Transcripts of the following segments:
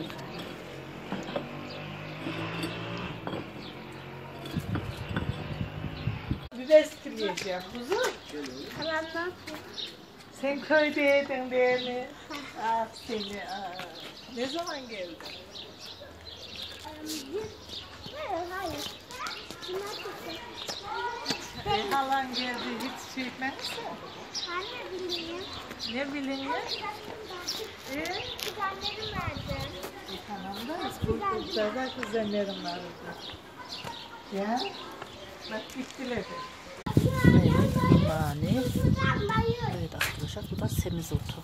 yaptık. Biber sütüm yiyeceğim kuzum. Ne yapıyor? Sen köydeydin değil mi? ah seni. Ah. Ne zaman geldin? Hayır, hayır. Cumartesi. Halan geldi hiç şey etmedin mi? Ben de bileyim. Ne bileyim ya? E, Kuzenlerim verdi. e tamam da bu kızlarda kuzenlerim var orada. Ya? Bak gittiler de. Bayır. Evet arkadaşlar bu da semizotu.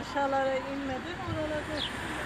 Aşağılara inmedin oralarda.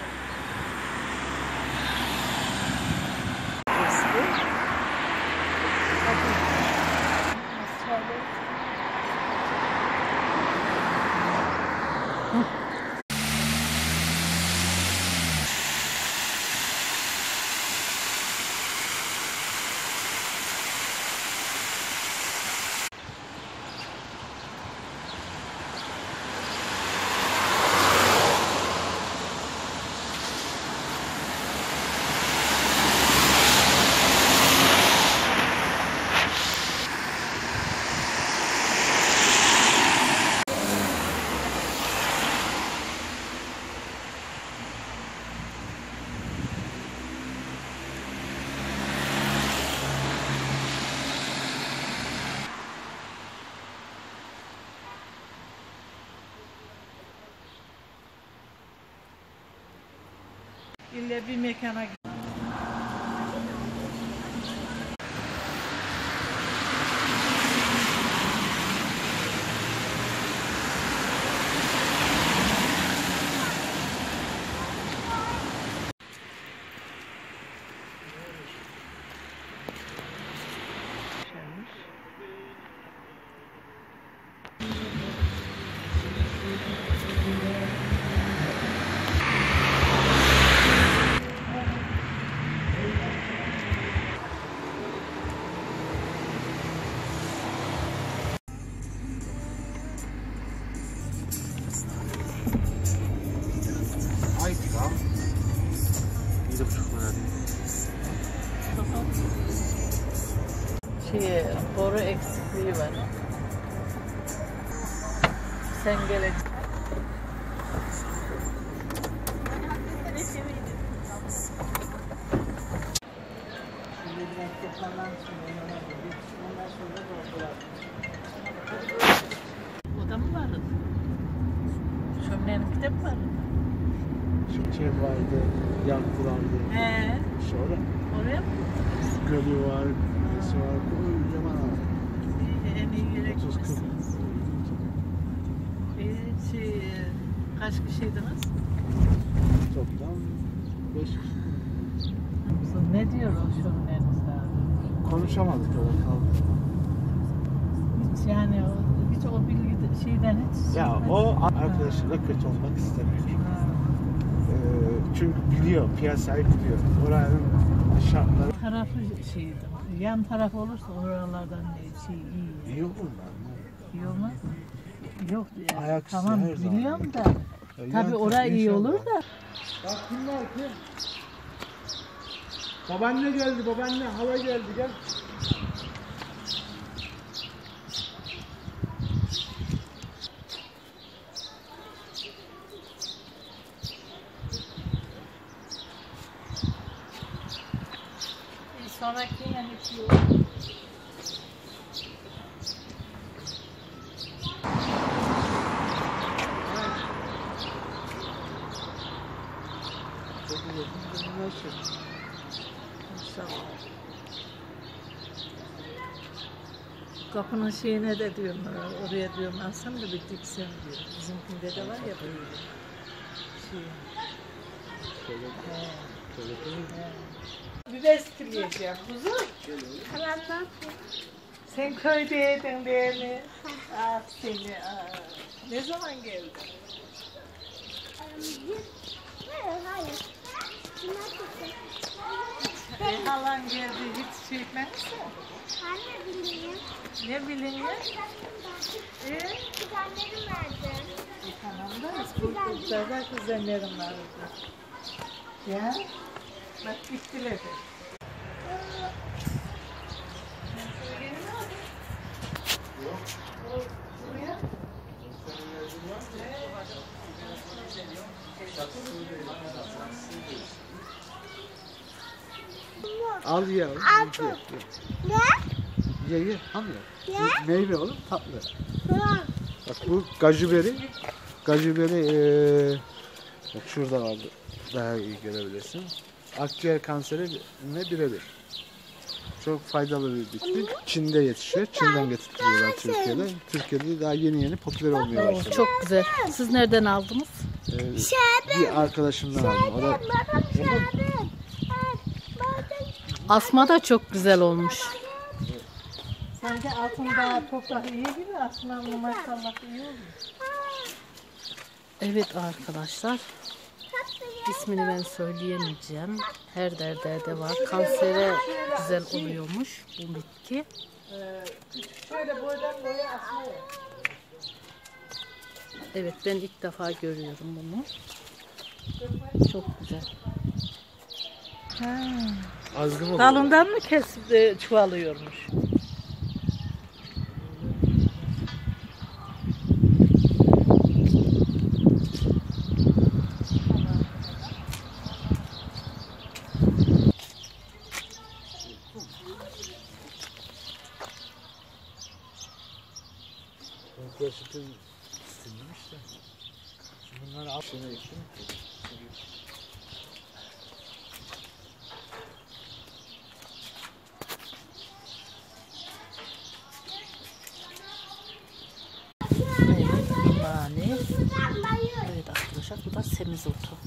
İlle bir mekana boru eksikliği var. Sen gelecek. Şimdi biraz toparlansın. Ondan sonra doldular. Oda mı vardı? Şöminenin kitap vardı. Şey vardı, yankı vardı. He, Sonra oraya mı? gölü var, nesi var. İyi yere 30 40. gitmişsiniz. İyi, şey, kaç kişiydiniz? Toplam 5 kişi. Ne diyor o şömineniz abi? Konuşamadık öyle kaldı. Hiç yani o, hiç o bilgi de- şeyden hiç... Ya o arkadaşıyla kötü olmak istemiyor. Ee, çünkü biliyor, piyasayı biliyor. Oranın şartları tarafı şeydi. Yan taraf olursa oralardan şey iyi. iyi olur mu? İyi olmaz? Yok ya. Ayak tamam her zaman biliyorum da. Ya Tabii oraya iyi inşallah. olur da. Bak kim var kim? Babaanne geldi, babaanne hala geldi gel. Sonraki yani iki yıl. Çok iyi yapın, bunlar şey. İnşallah. Kapının şeyine de diyorum, oraya diyorum alsam da bir diksem diyor. Bizimkinde de var ya böyle. Şey. Bir bestileyeceğim kuzum. Tamam ne yapayım? Sen köydeydin değil mi? ah seni ah. Ne zaman geldin? Hayır hayır. E, halan geldi hiç şey etmezse. Ben de bileyim. Ne bileyim ya? E, Kuzenlerim verdi. e tamam da bu kızlarda kuzenlerim vardı. Ya? Bak gittiler de. Al ye. oğlum, Altı. ye, Ne? Ye ye. Al ye. Bu Meyve oğlum tatlı. Tamam. Bak bu gajuberi. Gajuberi eee bak şurada vardı. Daha iyi görebilirsin. Akciğer kanserine birebir. Çok faydalı bir bitki. Çin'de yetişiyor. Çin'den getiriyorlar Türkiye'de. Türkiye'de daha yeni yeni popüler olmaya başladı. çok güzel. Siz nereden aldınız? Ee, bir arkadaşımdan aldım. O da. Asma da çok güzel olmuş. Sence altında toprak iyi gibi aslında maşallah iyi olur. Evet arkadaşlar. İsmini ben söyleyemeyeceğim. Her derde var. Kansere güzel oluyormuş bu bitki. Evet ben ilk defa görüyorum bunu. Çok güzel. Azgın oluyor. Dalından mı kesip de çuvalıyormuş? Bunları al. Şunu ektim. Semisuto.